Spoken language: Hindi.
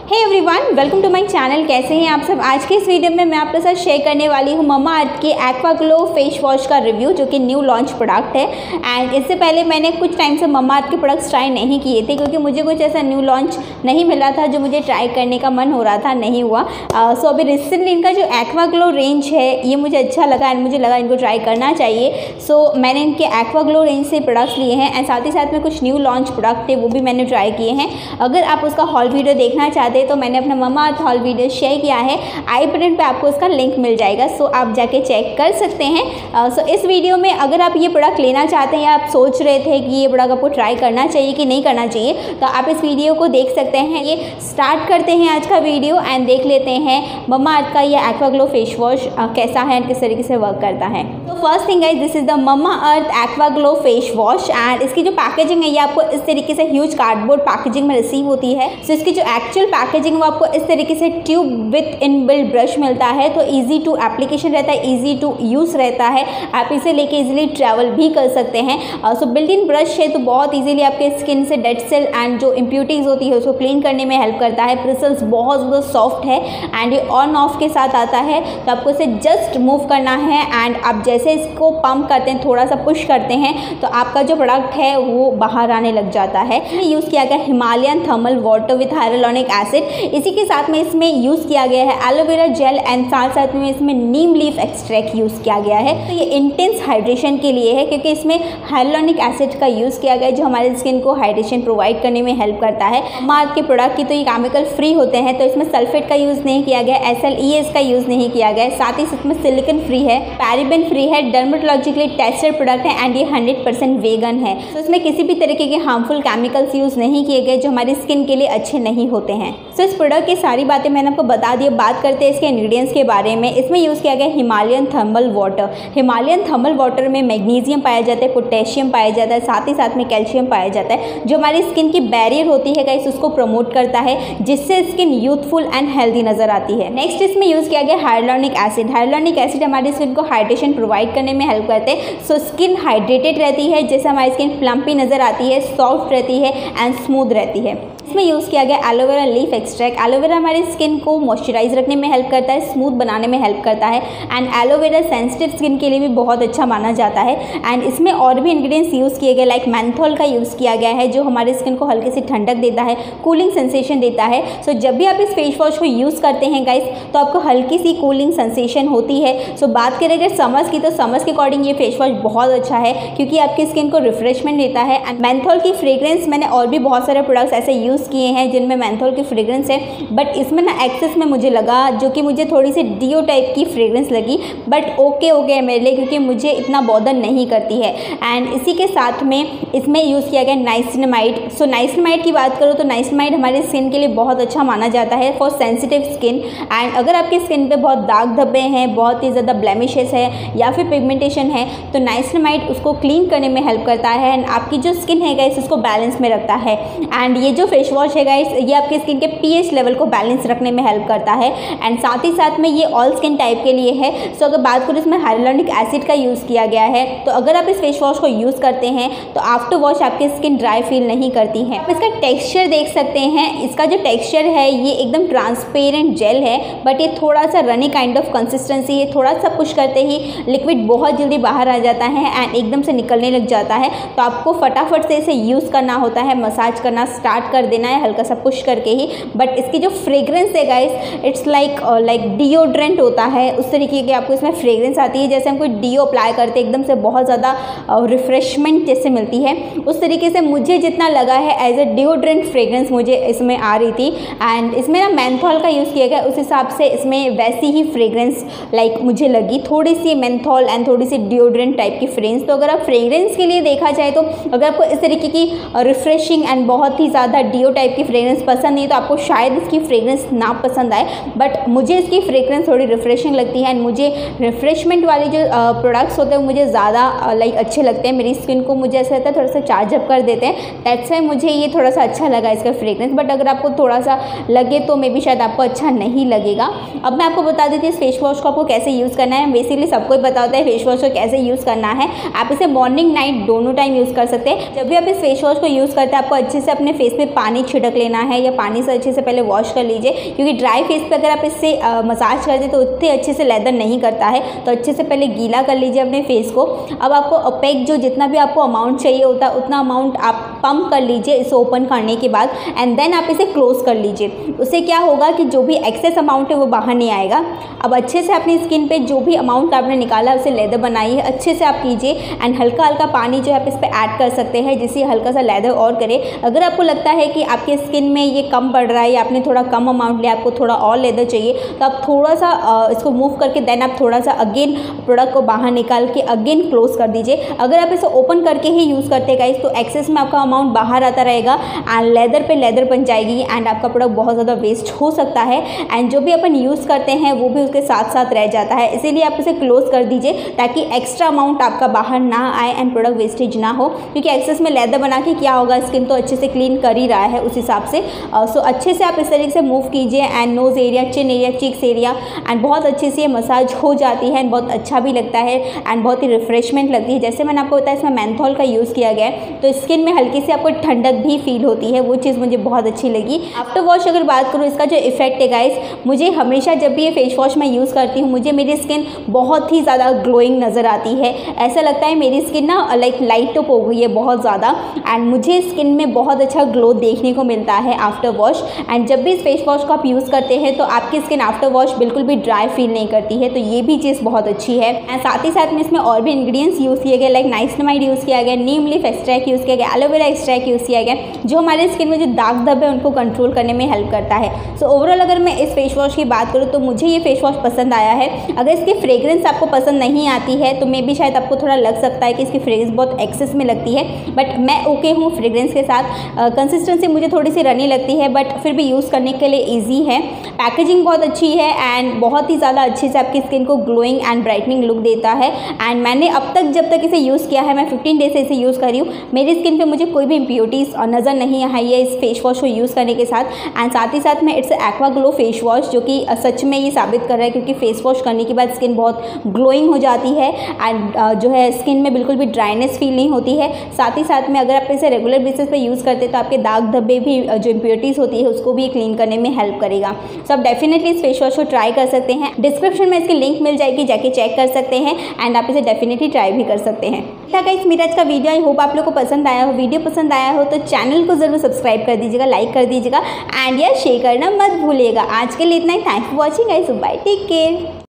Hey everyone welcome to my channel कैसे हैं आप सब? आज के इस वीडियो में मैं आपके साथ शेयर करने वाली हूँ ममा अर्थ के एक्वा ग्लो फेस वॉश का रिव्यू जो कि न्यू लॉन्च प्रोडक्ट है। एंड इससे पहले मैंने कुछ टाइम से ममा अर्थ के प्रोडक्ट्स ट्राई नहीं किए थे क्योंकि मुझे कुछ ऐसा न्यू लॉन्च नहीं मिला था जो मुझे ट्राई करने का मन हो रहा था नहीं हुआ। सो uh, अभी रिसेंटली इनका जो एक्वा ग्लो रेंज है ये मुझे अच्छा लगा एंड मुझे लगा इनको ट्राई करना चाहिए। सो मैंने इनके एक्वा ग्लो रेंज से प्रोडक्ट्स लिए हैं एंड साथ ही साथ में कुछ न्यू लॉन्च प्रोडक्ट थे वो भी मैंने ट्राई किए हैं। अगर आप उसका हॉल वीडियो देखना चाहते हैं तो मैंने अपना ममा अर्थ हॉल वीडियो शेयर किया है। आई बटन पे आपको उसका लिंक मिल जाएगा सो आप जाके चेक कर सकते हैं। सो इस वीडियो में अगर आप ये प्रोडक्ट लेना चाहते हैं या आप सोच रहे थे कि ये प्रोडक्ट आपको ट्राई करना चाहिए कि नहीं करना चाहिए तो आप इस वीडियो को देख सकते हैं। ये स्टार्ट करते हैं आज का वीडियो एंड देख लेते हैं ममा अर्थ का ये एक्वाग्लो फेस वॉश कैसा है किस तरीके से वर्क करता है। तो फ़र्स्ट थिंग है this is the Mamaearth aqua glow face wash and इसकी जो पैकेजिंग है ये आपको इस तरीके से ह्यूज कार्डबोर्ड पैकेजिंग में रिसीव होती है। सो so, इसकी जो एक्चुअल पैकेजिंग में आपको इस तरीके से tube with in build brush मिलता है तो ईजी टू एप्लीकेशन रहता है ईजी टू यूज़ रहता है। आप इसे लेके इजीली ट्रैवल भी कर सकते हैं। सो बिल्ड इन ब्रश है तो बहुत इजीली आपके स्किन से डेड सेल एंड जो इम्प्यूटीज़ होती है, उसको क्लीन करने में हेल्प करता है। प्रिसल्स बहुत ज़्यादा सॉफ्ट है एंड ये ऑन ऑफ़ के साथ आता है तो आपको इसे जस्ट मूव करना है एंड आप जैसे इसको पम्प करते हैं, थोड़ा सा पुश करते हैं तो आपका जो प्रोडक्ट है, वो बाहर आने लग जाता है। यूज़ किया गया Himalayan thermal water with hyaluronic acid इसी के साथ में इसमें यूज़ किया गया है एलोवेरा जेल एंड साथ साथ में इसमें नीम लीफ एक्सट्रैक्ट यूज़ किया गया है। तो ये इंटेंस हाइड्रेशन के लिए है क्योंकि इसमें हाइलोनिक एसिड का यूज़ किया गया है जो हमारे स्किन को हाइड्रेशन प्रोवाइड करने में हेल्प करता है। मार्क के प्रोडक्ट की तो ये केमिकल फ्री होते हैं तो इसमें सल्फेट का यूज़ नहीं किया गया एस एल एस का यूज़ नहीं किया गया साथ ही इसमें सिलिकन फ्री है पैरिबन फ्री है डर्माटोलॉजिकली टेस्टेड प्रोडक्ट है एंड ये हंड्रेड परसेंट वेगन है। तो इसमें किसी भी तरीके के हार्मफुल केमिकल्स यूज़ नहीं किए गए जो हमारी स्किन के लिए अच्छे नहीं होते हैं। तो इस प्रोडक्ट की सारी बातें मैंने आपको बता दी बात करते हैं इसके इंग्रेडिएंट्स के बारे में। इसमें यूज़ किया गया Himalayan thermal water Himalayan thermal water में मैग्नीशियम पाया जाता है पोटेशियम पाया जाता है, साथ ही साथ में कैल्शियम पाया जाता है। जो हमारी स्किन की बैरियर होती है गाइस उसको प्रमोट करता है, जिससे स्किन यूथफुल एंड हेल्दी नज़र आती है। नेक्स्ट इसमें यूज़ किया गया हाइलोनिक एसिड हाइलोनिक एसिड हमारी स्किन को हाइड्रेशन प्रोवाइड करने में हेल्प करते हैं। सो स्किन हाइड्रेटेड रहती है जैसे हमारी स्किन प्लम्पी नज़र आती है सॉफ्ट रहती है एंड स्मूथ रहती है। इसमें यूज़ किया गया aloe vera leaf extract aloe vera हमारी स्किन को मॉइस्चराइज रखने में हेल्प करता है स्मूथ बनाने में हेल्प करता है। एंड एलोवेरा सेंसिटिव स्किन के लिए भी बहुत अच्छा माना जाता है। एंड इसमें और भी इंग्रेडिएंट्स यूज़ किए गए लाइक मैंथोल का यूज़ किया गया है जो हमारे स्किन को हल्के से ठंडक देता है कूलिंग सेंसेशन देता है। सो so, जब भी आप इस फेस वॉश को यूज़ करते हैं गाइस तो आपको हल्की सी कूलिंग सेंसेशन होती है। सो so, बात करें अगर समर्स की तो समर्स के अकॉर्डिंग ये फेस वॉश बहुत अच्छा है क्योंकि आपकी स्किन को रिफ्रेशमेंट देता है। एंड मैंथोल की फ्रेग्रेंस मैंने और भी बहुत सारे प्रोडक्ट्स ऐसे यूज़ किए हैं, जिनमें मैंथोल की फ्रेग्रेंस है बट इसमें ना एक्सेस में मुझे लगा, जो कि मुझे थोड़ी सी डीओ टाइप की फ्रेग्रेंस लगी बट ओके है मेरे लिए, क्योंकि मुझे इतना बॉदर नहीं करती है। एंड इसी के साथ में इसमें यूज़ किया गया नाइसनमाइड सो नाइसनमाइड की बात करो तो नाइसनमाइड हमारे स्किन के लिए बहुत अच्छा माना जाता है फॉर सेंसिटिव स्किन एंड अगर आपकी स्किन पे बहुत दाग धब्बे हैं, बहुत ही ज़्यादा ब्लेमिशेस है, या फिर पिगमेंटेशन है तो नाइसनमाइड उसको क्लीन करने में हेल्प करता है। एंड आपकी जो स्किन है गाइस उसको बैलेंस में रखता है। एंड ये जो फेस वॉश है गाइस ये आपके स्किन के पीएच लेवल को बैलेंस रखने में हेल्प करता है एंड साथ ही साथ में ये ऑल स्किन टाइप के लिए है। सो अगर बात करूँ इसमें हाइलोनिक एसिड का यूज़ किया गया है तो अगर आप इस फेस वॉश को यूज़ करते हैं तो आफ्टर वॉश आपकी स्किन ड्राई फील नहीं करती है। आप इसका टेक्स्चर देख सकते हैं। इसका जो टेक्स्चर है, ये एकदम ट्रांसपेरेंट जेल है बट ये थोड़ा सा रनी काइंड ऑफ़ कंसिस्टेंसी है। थोड़ा सा पुश करते ही लिक्विड बहुत जल्दी बाहर आ जाता है एंड एकदम से निकलने लग जाता है। तो आपको फटाफट से इसे यूज़ करना होता है मसाज करना स्टार्ट कर देना है हल्का सा पुश करके ही। बट इसकी जो फ्रेग्रेंस है guys it's like like deodorant होता है। उस तरीके की आपको इसमें फ्रेग्रेंस आती है। जैसे हम कोई डीओ अप्लाई करते एकदम से बहुत ज़्यादा रिफ्रेशमेंट uh, जैसे मिलती है। उस तरीके से मुझे जितना लगा है एज ए डिओड्रेंट फ्रेग्रेंस मुझे इसमें आ रही थी। एंड इसमें ना मैंथॉल का यूज़ किया गया। उस हिसाब से इसमें वैसी ही फ्रेग्रेंस लाइक like, मुझे लगी। थोड़ी सी मैंथॉल एंड थोड़ी सी डिओड्रेंट टाइप की फ्रेग्रेंस तो अगर आप फ्रेग्रेंस के लिए देखा जाए तो अगर आपको इस तरीके की रिफ्रेशिंग एंड बहुत ही ज़्यादा डिओ टाइप की फ्रेग्रेंस पसंद नहीं तो आपको शायद इसकी फ्रेग्रेंस ना पसंद आए बट मुझे इसकी फ्रेग्रेंस थोड़ी रिफ्रेशिंग लगती है एंड मुझे रिफ्रेशमेंट वाले जो प्रोडक्ट्स होते हैं मुझे ज़्यादा लाइक अच्छे लगते हैं। मेरी स्किन को मुझे ऐसा लगता है थोड़ा सा चार्जअप कर देते हैं। दैट्स वाई मुझे ये थोड़ा सा अच्छा लगा इसका फ्रेग्रेंस बट अगर आपको थोड़ा सा लगे तो मे बी शायद आपको अच्छा नहीं लगेगा। अब मैं आपको बता देती हूँ इस फेस वॉश को आपको कैसे यूज़ करना है। बेसिकली सबको ही पता होता है फेस वॉश को कैसे यूज़ करना है। आप इसे मॉर्निंग नाइट दोनों टाइम यूज़ कर सकते हैं। जब भी आप इस फेस वॉश को यूज़ करते हैं, आपको अच्छे से अपने फेस पे पानी छिड़क लेना है या पानी से अच्छे से पहले वॉश कर लीजिए, क्योंकि ड्राई फेस पर अगर आप इससे मसाज कर दें तो उतने अच्छे से लेदर नहीं करता है। तो अच्छे से पहले गीला कर लीजिए अपने फेस को। अब आपको अपेक जो जितना भी आपको अमाउंट चाहिए होता है, उतना अमाउंट आप पम्प कर लीजिए इसे ओपन करने के बाद एंड देन आप इसे क्लोज कर लीजिए। उससे क्या होगा कि जो भी एक्सेस अमाउंट है वो बाहर नहीं आएगा। अब अच्छे से अपनी स्किन पे जो भी अमाउंट आपने निकाला, उसे लेदर बनाइए, अच्छे से आप कीजिए एंड हल्का हल्का पानी जो है आप इस पर ऐड कर सकते हैं, जिससे हल्का सा लेदर और करे। अगर आपको लगता है कि आपके स्किन में ये कम पड़ रहा है या आपने थोड़ा कम अमाउंट लिया, आपको थोड़ा और लेदर चाहिए तो आप थोड़ा सा इसको मूव करके देन आप थोड़ा सा अगेन प्रोडक्ट को बाहर निकाल के अगेन क्लोज कर दीजिए। अगर आप इसे ओपन करके ही यूज़ करते गाइस तो एक्सेस में आपका अमाउंट बाहर आता रहेगा एंड लेदर पे लेदर बन जाएगी एंड आपका प्रोडक्ट बहुत ज़्यादा वेस्ट हो सकता है एंड जो भी अपन यूज़ करते हैं वो भी उसके साथ साथ रह जाता है। इसीलिए आप इसे क्लोज कर दीजिए ताकि एक्स्ट्रा अमाउंट आपका बाहर ना आए एंड प्रोडक्ट वेस्टेज ना हो। क्योंकि एक्सेस में लेदर बना के क्या होगा स्किन तो अच्छे से क्लीन कर ही रहा है उस हिसाब से। सो uh, so अच्छे से आप इस तरीके से मूव कीजिए and nose area chin area cheeks area and बहुत अच्छे से ये मसाज हो जाती है एंड बहुत अच्छा भी लगता है एंड बहुत ही रिफ्रेशमेंट लगती है। जैसे मैंने आपको बताया इसमें मैंथॉल का यूज़ किया गया है। तो स्किन में हल्की सी आपको ठंडक भी फील होती है, वो चीज़ मुझे बहुत अच्छी लगी। आफ्टर वॉश अगर बात करूँ, इसका जो इफ़ेक्ट है गाइस मुझे हमेशा जब भी ये फेस वॉश मैं यूज़ करती हूँ, मुझे मेरी स्किन बहुत ही ज़्यादा ग्लोइंग नज़र आती है। ऐसा लगता है मेरी स्किन ना लाइक लाइट टप हो गई है बहुत ज़्यादा। एंड मुझे स्किन में बहुत अच्छा ग्लो देखने को मिलता है आफ्टर वॉश एंड जब भी इस फेस वॉश को आप यूज़ करते हैं तो आपकी स्किन आफ्टर वॉश बिल्कुल भी ड्राई फील नहीं करती है तो ये भी चीज़ बहुत अच्छी है। एंड साथ ही साथ में इसमें और भी इंग्रीडियंट्स यूज़ किए गए लाइक नाइसनमाइड यूज़ किया गया नीम लीफ एक्सट्रैक यूज़ किया गया एलोवेरा एक्सट्रैक यूज़ किया गया जो हमारे स्किन में जो दाग धब्बे है उनको कंट्रोल करने में हेल्प करता है। सो so, ओवरऑल अगर मैं इस फेस वॉश की बात करूँ तो मुझे ये फेस वॉश पसंद आया है। अगर इसकी फ्रेग्रेंस आपको पसंद नहीं आती है तो मे भी शायद आपको थोड़ा लग सकता है कि इसकी फ्रेग्रेंस बहुत एक्सेस में लगती है। बट मैं ओके हूँ फ्रेग्रेंस के साथ। कंसिस्टेंसी मुझे थोड़ी सी रनी लगती है बट फिर भी यूज़ करने के लिए ईजी है। पैकेजिंग बहुत अच्छी है एंड बहुत ही ज़्यादा अच्छे से आपकी स्किन को ग्लोइंग एंड ब्राइटनिंग लुक देता है। एंड मैंने अब तक जब तक इसे यूज़ किया है मैं फिफ्टीन डेज़ से इसे यूज़ कर रही हूँ। मेरी स्किन पे मुझे कोई भी इम्प्योरिटीज़ नज़र नहीं आई है इस फेस वॉश को यूज़ करने के साथ। एंड साथ ही साथ में it's aqua glow face wash जो कि सच में ये साबित कर रहा है क्योंकि फेस वॉश करने के बाद स्किन बहुत ग्लोइंग हो जाती है। एंड जो है स्किन में बिल्कुल भी ड्राइनेस फील नहीं होती है। साथ ही साथ में अगर आप इसे रेगुलर बेसिस पर यूज़ करते हैं तो आपके दाग धब्बे भी जो इम्प्योरिटीज़ होती है, उसको भी क्लीन करने में हेल्प करेगा। सो आप डेफिनेटली इस फेस वॉश को ट्राई कर सकते हैं। डिस्क्रिप्शन में इसकी लिंक मिल जाएगी, जाके चेक कर सकते हैं। एंड आप इसे डेफिनेटली ट्राई भी कर सकते हैं। इस मेरा आज का वीडियो आई होप आप लोग को पसंद आया हो। वीडियो पसंद आया हो तो चैनल को ज़रूर सब्सक्राइब कर दीजिएगा लाइक कर दीजिएगा एंड या शेयर करना मत भूलिएगा। आज के लिए इतना ही। थैंक फॉर वॉचिंग आई सुबाई टेक केयर